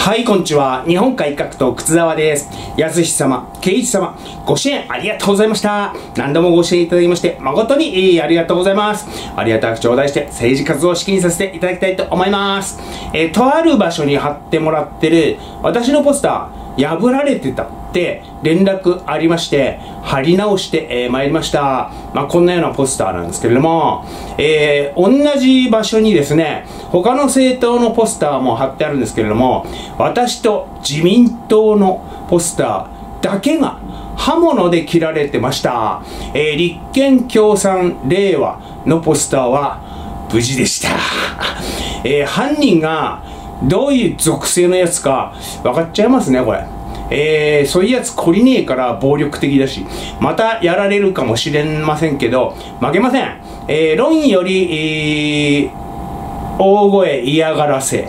はい、こんにちは。日本改革党、靴沢です。安志様、圭一様、ご支援ありがとうございました。何度もご支援いただきまして、誠に、ありがとうございます。ありがたく頂戴して、政治活動を資金させていただきたいと思います。えーとある場所に貼ってもらってる、私のポスター、破られてたって連絡ありまして、貼り直して、えー参りました。まあ、こんなようなポスターなんですけれども、えー同じ場所にですね、他の政党のポスターも貼ってあるんですけれども、私と自民党のポスターだけが刃物で切られてました。えー立憲共産令和のポスターは無事でした。えー犯人がどういう属性のやつか分かっちゃいますね、これ。えーそういうやつ懲りねえから暴力的だし、またやられるかもしれませんけど、負けません。えー論より、えー大声嫌がらせ。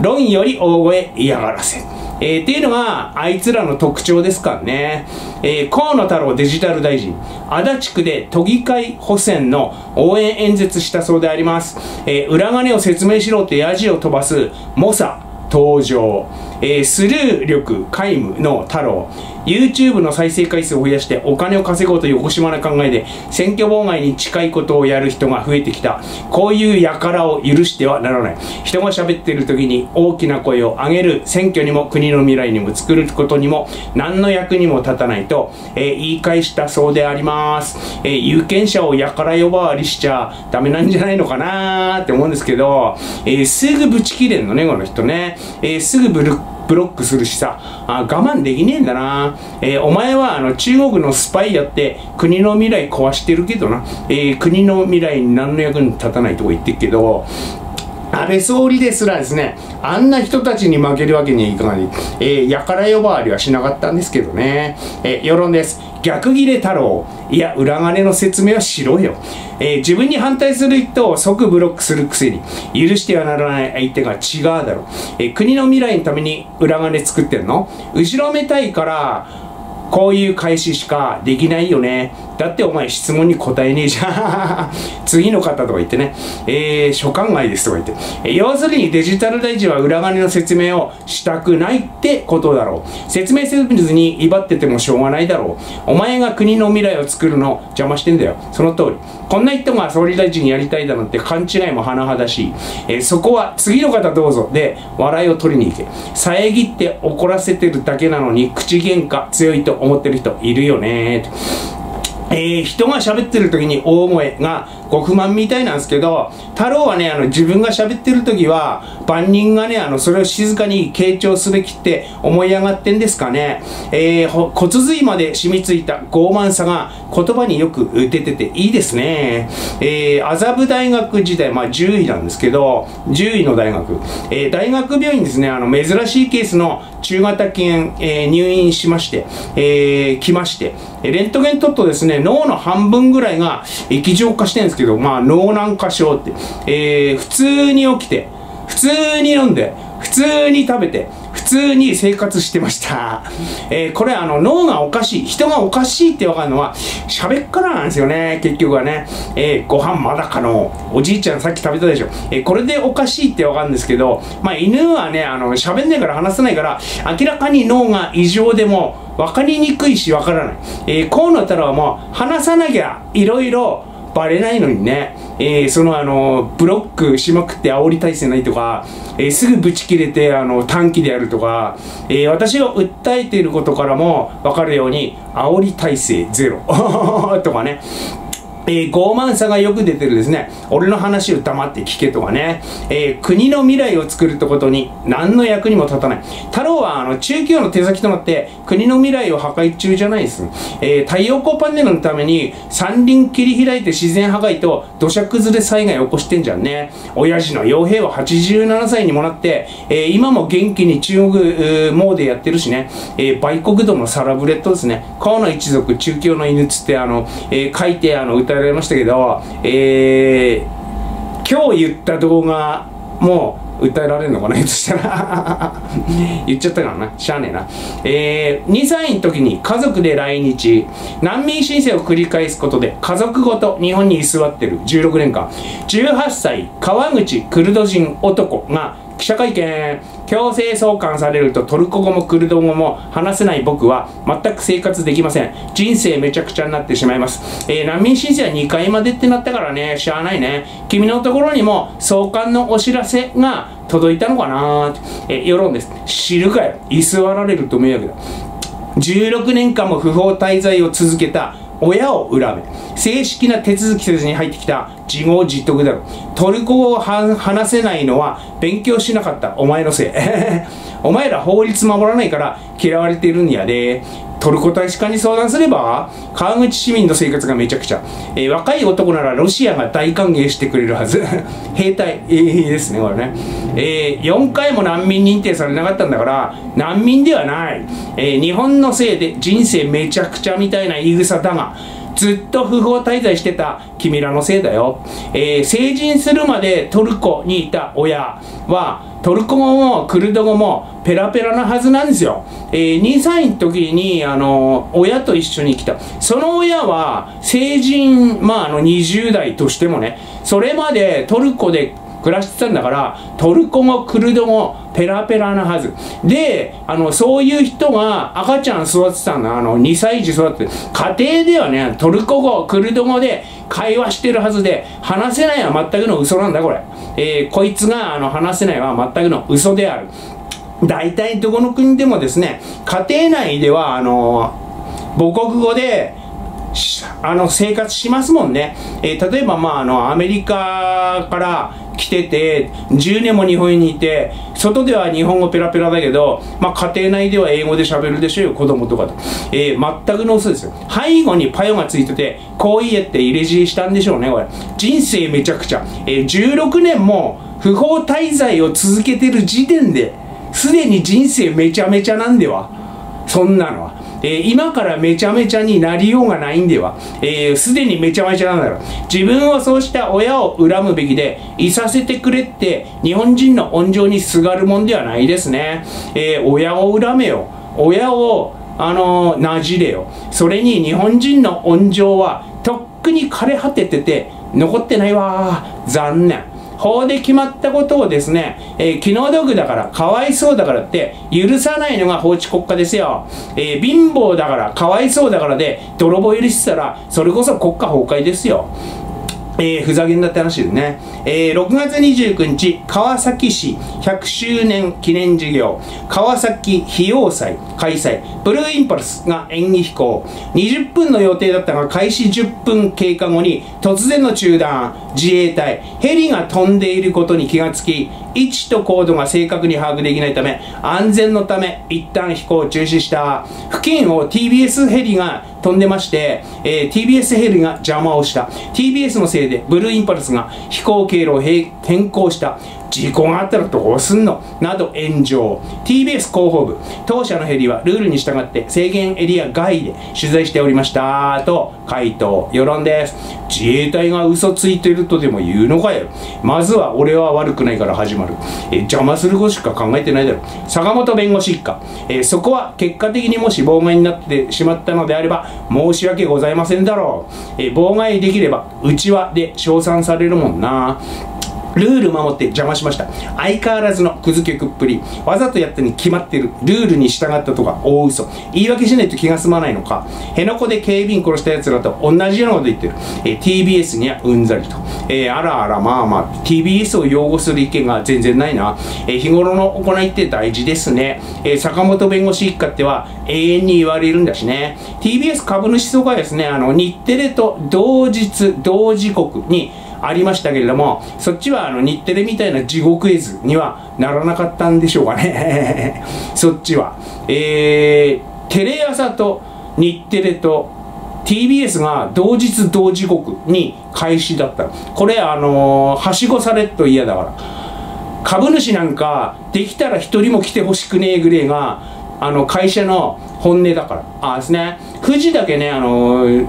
論より大声嫌がらせ。えーっていうのが、あいつらの特徴ですからね。えー河野太郎デジタル大臣、足立区で都議会補選の応援演説したそうであります。えー裏金を説明しろってヤジを飛ばす猛者登場。えースルー力皆無の太郎。YouTube の再生回数を増やしてお金を稼ごうという横島な考えで選挙妨害に近いことをやる人が増えてきた。こういう輩を許してはならない。人が喋っている時に大きな声を上げる選挙にも国の未来にも作ることにも何の役にも立たないと、えー言い返したそうであります。えー有権者を輩呼ばわりしちゃダメなんじゃないのかなーって思うんですけど、えーすぐブチ切れんのね、この人ね。えすぐブルブロックするしさ、あ我慢できねえんだな。えーお前はあの中国のスパイやって国の未来壊してるけどな、えー国の未来に何の役に立たないとか言ってるけど、安倍総理ですらですね、あんな人たちに負けるわけにはいかない。えー、やから呼ばわりはしなかったんですけどね。えー世論です。逆切れ太郎。いや、裏金の説明はしろよ。えー自分に反対する人を即ブロックするくせに、許してはならない相手が違うだろう。えー国の未来のために裏金作ってんの？後ろめたいから、こういう返ししかできないよね。だってお前質問に答えねえじゃん。次の方とか言ってね、えー、所管外ですとか言って。えー要するにデジタル大臣は裏金の説明をしたくないってことだろう。説明せずに威張っててもしょうがないだろう。お前が国の未来を作るの邪魔してんだよ。その通り。こんな人が総理大臣やりたいだなんて勘違いも甚だしい。えーそこは次の方どうぞで笑いを取りに行け。遮って怒らせてるだけなのに口喧嘩強いと思ってる人いるよねえー人が喋ってる時に大声がご不満みたいなんですけど太郎はねあの自分が喋ってる時は万人がねあのそれを静かに傾聴すべきって思い上がってんですかね、えー骨髄まで染みついた傲慢さが言葉によく出てていいですね。えー麻布大学時代まあ10位なんですけど10位の大学、えー大学病院ですねあの珍しいケースの中型犬、えー入院しまして、えー来まして、レントゲン取るとですね、脳の半分ぐらいが液状化してるんですけど、まあ脳軟化症って、えー普通に起きて、普通に飲んで、普通に食べて、通に生活してました。えーこれあの脳がおかしい、人がおかしいってわかるのは喋っからなんですよね、結局はね。えーご飯まだかの、おじいちゃんさっき食べたでしょ。えーこれでおかしいってわかるんですけど、まあ犬はね、あの喋んないから話せないから、明らかに脳が異常でも分かりにくいし分からない。えー、河野太郎はもう話さなきゃいろいろバレないのにね、えーそのあのブロックしまくって煽り体制ないとか、えーすぐブチ切れてあの短期であるとか、えー私が訴えていることからも分かるように煽り体制ゼロ。とかね。えー傲慢さがよく出てるですね、俺の話を黙って聞けとかね、えー国の未来を作るってことに何の役にも立たない。太郎はあの中共の手先となって国の未来を破壊中じゃないです。えー太陽光パネルのために山林切り開いて自然破壊と土砂崩れ災害を起こしてんじゃんね。親父の傭兵は87歳にもなって、え今も元気に中国モーデやってるしね、えー売国度のサラブレッドですね。河野一族中共の犬つってあの、え書いてあの歌えられましたけど、えー今日言った動画も歌えられるのかな？としたら。言っちゃったからな？しゃあねえな。えー、2歳の時に家族で来日。難民申請を繰り返すことで家族ごと日本に居座ってる。16年間。18歳川口クルド人男が記者会見強制送還されるとトルコ語もクルド語も話せない僕は全く生活できません。人生めちゃくちゃになってしまいます、えー、難民申請は2回までってなったからねしゃあないね。君のところにも送還のお知らせが届いたのかな。えー、世論です。知るかよ。居座られると迷惑だ。16年間も不法滞在を続けた親を恨め正式な手続きせずに入ってきた自業自得だ。ろトルコ語を話せないのは勉強しなかった。お前のせい。お前ら法律守らないから嫌われてるんやで。トルコ大使館に相談すれば川口市民の生活がめちゃくちゃ、えー、若い男ならロシアが大歓迎してくれるはず。兵隊、えー、ですねこれね、えー、4回も難民認定されなかったんだから難民ではない、えー、日本のせいで人生めちゃくちゃみたいな言い草だがずっと不法滞在してた君らのせいだよ、えー、成人するまでトルコにいた親はトルコ語もクルド語もペラペラなはずなんですよ。えー、2歳の時に、あの、親と一緒に来た。その親は、成人、まあ、あの、20代としてもね、それまでトルコで暮らしてたんだからトルコ語クルド語ペラペラなはず。であのそういう人が赤ちゃん育てたのあの2歳児育てて。家庭ではねトルコ語クルド語で会話してるはずで話せないは全くの嘘なんだこれ、えー、こいつがあの話せないは全くの嘘である。大体どこの国でもですね家庭内ではあの母国語であの生活しますもんね、えー、例えばまああのアメリカから来てて10年も日本にいて外では日本語ペラペラだけど、まあ、家庭内では英語で喋るでしょうよ子供とかと、えー、全くの嘘ですよ。背後にパヨがついててこう言えって入れ知恵したんでしょうねこれ。人生めちゃくちゃ、えー、16年も不法滞在を続けてる時点ですでに人生めちゃめちゃなんでは？そんなのは。え、今からめちゃめちゃになりようがないんでは、えー、すでにめちゃめちゃなんだろう。自分をそうした親を恨むべきで、いさせてくれって日本人の温情にすがるもんではないですね。えー、親を恨めよ。親を、あのなじれよ。それに日本人の温情はとっくに枯れ果ててて、残ってないわ。残念。法で決まったことをですね、えー、気の毒だから、かわいそうだからって許さないのが法治国家ですよ。えー、貧乏だから、かわいそうだからで、泥棒許してたら、それこそ国家崩壊ですよ。えー、ふざけんなって話ですね。えー、6月29日、川崎市100周年記念事業、川崎費用祭開催、ブルーインパルスが演技飛行、20分の予定だったが開始10分経過後に突然の中断、自衛隊、ヘリが飛んでいることに気がつき、位置と高度が正確に把握できないため、安全のため一旦飛行を中止した。付近を TBS ヘリが飛んでまして、えー、TBS ヘリが邪魔をした。TBS のせいでブルーインパルスが飛行経路を変更した。事故があったらどうすんの？など炎上。TBS 広報部。当社のヘリはルールに従って制限エリア外で取材しておりました。と回答。世論です。自衛隊が嘘ついてるとでも言うのかよ。まずは俺は悪くないから始まる。え邪魔することしか考えてないだろ。坂本弁護士一家。えそこは結果的にもし妨害になってしまったのであれば申し訳ございませんだろう。え妨害できればうちわで称賛されるもんな。ルール守って邪魔しました。相変わらずのくず曲っぷり。わざとやったに決まってる。ルールに従ったとか大嘘。言い訳しないと気が済まないのか。辺野古で警備員殺した奴らと同じようなこと言ってる、えー、TBS にはうんざりと、えー、あらあらまあまあ。TBS を擁護する意見が全然ないな、えー、日頃の行いって大事ですね、えー、坂本弁護士一家っては永遠に言われるんだしね。TBS 株主総会ですねあの日テレと同日同時刻にありましたけれどもそっちはあの日テレみたいな地獄絵図にはならなかったんでしょうかね。そっちは。えー、テレ朝と日テレと TBS が同日同時刻に開始だった。これあのー、はしごされっと嫌だから。株主なんかできたら一人も来てほしくねえぐれえがあの会社の本音だから。あですね。富士だけねあのー、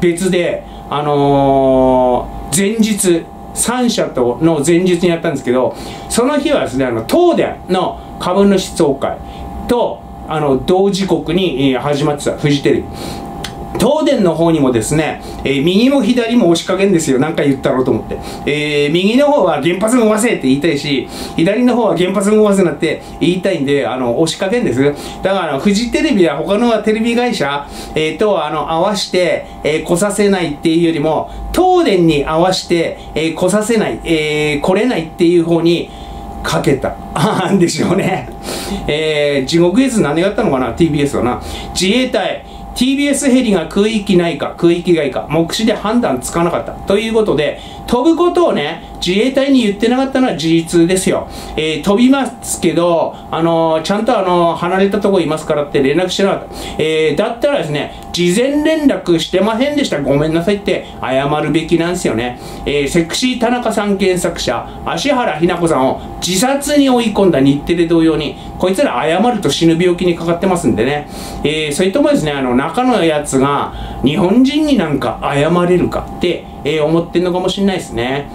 別であのー前日3社との前日にやったんですけどその日はですねあの東電の株主総会とあの同時刻に始まってたフジテレビ。東電の方にもですね、えー、右も左も押しかけんですよ。なんか言ったろうと思って。えー、右の方は原発動かせって言いたいし、左の方は原発動かせなって言いたいんで、あの、押しかけんです。だから、フジテレビや他のテレビ会社、えー、と、あの、合わして、えー、来させないっていうよりも、東電に合わして、えー、来させない、えー、来れないっていう方に、かけた。あ んでしょうね。えー、地獄絵図何があったのかな ?TBS はな。自衛隊、TBS ヘリが空域内か空域外か目視で判断つかなかった。ということで飛ぶことをね自衛隊に言ってなかったのは事実ですよ、えー、飛びますけど、あのー、ちゃんと、あのー、離れたとこいますからって連絡してなかった、えだったらですね事前連絡してませんでした。ごめんなさいって謝るべきなんですよね、えセクシー田中さん原作者芦原ひな子さんを自殺に追い込んだ日テレ同様にこいつら謝ると死ぬ病気にかかってますんでね、えそういったもですねあの中のやつが日本人になんか謝れるかって、え思ってんのかもしれないですね。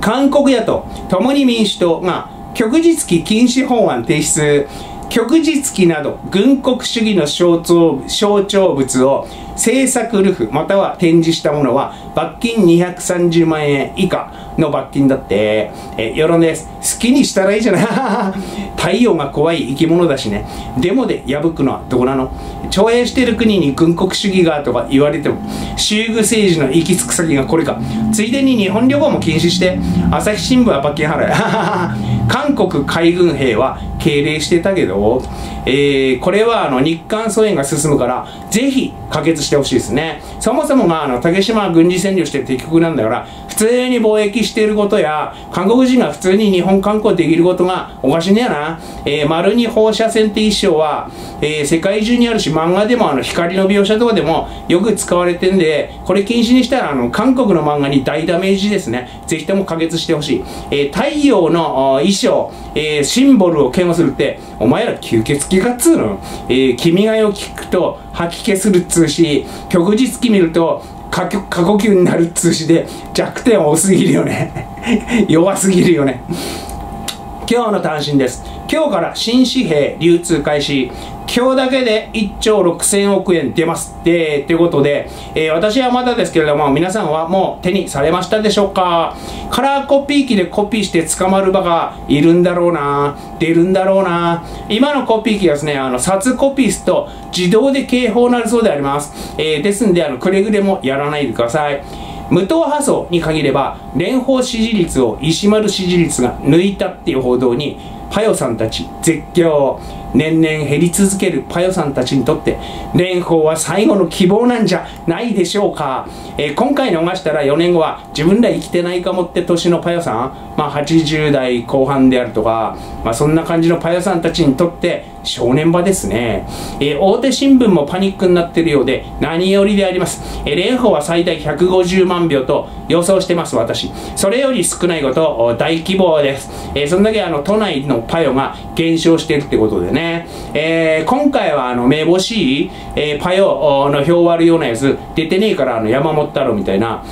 韓国野党共に民主党が旭日旗禁止法案提出。旭日旗など軍国主義の象徴象徴物を制作ルフまたは展示したものは罰金230万円以下の罰金だって、え世論です好きにしたらいいじゃない。太陽が怖い生き物だしね。デモで破くのはどこなの。徴兵してる国に軍国主義がとか言われても修具政治の行き着く先がこれか。ついでに日本旅行も禁止して朝日新聞は罰金払え 韓国海軍兵は敬礼してたけど、えー、これはあの日韓疎遠が進むからぜひ可決してほしいですね。そもそもがあの竹島軍事占領して敵国なんだから普通に貿易していることや韓国人が普通に日本観光できることがおかしいんだよな、えー、丸に放射線って一章は、えー、世界中にあるし漫画でもあの光の描写とかでもよく使われてんでこれ禁止にしたらあの韓国の漫画に大ダメージですね。ぜひとも可決してほしい、えー、太陽の衣装、えー、シンボルを嫌悪するってお前ら吸血鬼かっつうの、えー、君が代を聞くと吐き気するっつうし旭日記見ると過呼吸になるっつうしで弱点多すぎるよね。弱すぎるよね。今日の単身です。今日から新紙幣流通開始。今日だけで1兆6000億円出ます。でということで、えー、私はまだですけれども皆さんはもう手にされましたでしょうか？カラーコピー機でコピーして捕まる場がいるんだろうな出るんだろうな。今のコピー機はですねあの札コピーすと自動で警報なるそうであります、えー、ですんであのくれぐれもやらないでください。無党派層に限れば連邦支持率を石丸支持率が抜いたっていう報道にパヨさんたち絶叫。年々減り続けるパヨさんたちにとって蓮舫は最後の希望なんじゃないでしょうか、えー、今回逃したら4年後は自分ら生きてないかもって年のパヨさん、まあ、80代後半であるとか、まあ、そんな感じのパヨさんたちにとって正念場ですね、えー、大手新聞もパニックになっているようで何よりであります、えー、蓮舫は最大150万票と予想してます私。それより少ないこと大希望です、えー、そんだけあの都内のパヨが減少してるってことでね、えー、今回はあのめぼしい、えー、パヨの表割るようなやつ出てねえからあの山本太郎みたいな。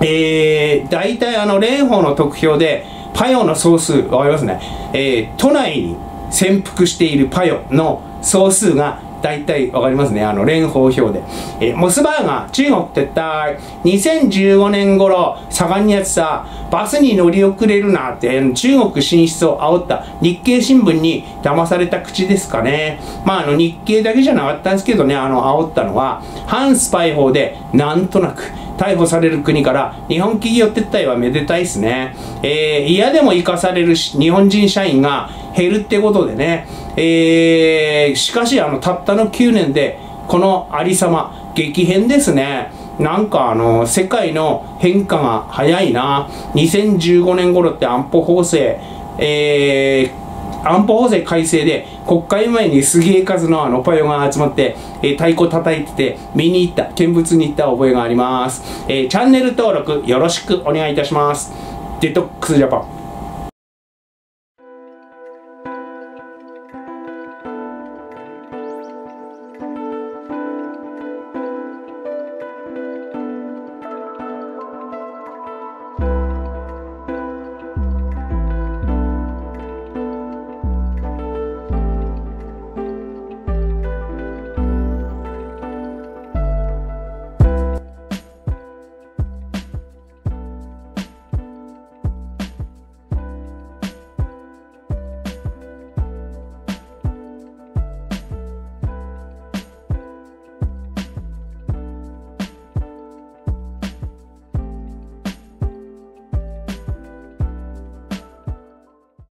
えー、大体あの蓮舫の得票でパヨの総数わかりますね、えー、都内に潜伏しているパヨの総数が大体わかりますね。あの、蓮舫表で。えモスバーガー、中国撤退。2015年頃、盛んにやってた、バスに乗り遅れるなって、中国進出を煽った日経新聞に騙された口ですかね。まあ、あの、日経だけじゃなかったんですけどね、あの、煽ったのは、反スパイ法で、なんとなく、逮捕される国から日本企業撤退はめでたいですね。えー、嫌でも生かされる日本人社員が減るってことでね、えー、しかしあのたったの9年でこのありさま激変ですね。なんかあの世界の変化が早いな。2015年頃って安保法制えー、安保法制改正で国会前にすげえ数のあのパヨが集まって、えー、太鼓叩いてて見に行った見物に行った覚えがあります、えー、チャンネル登録よろしくお願いいたします。デトックスジャパン。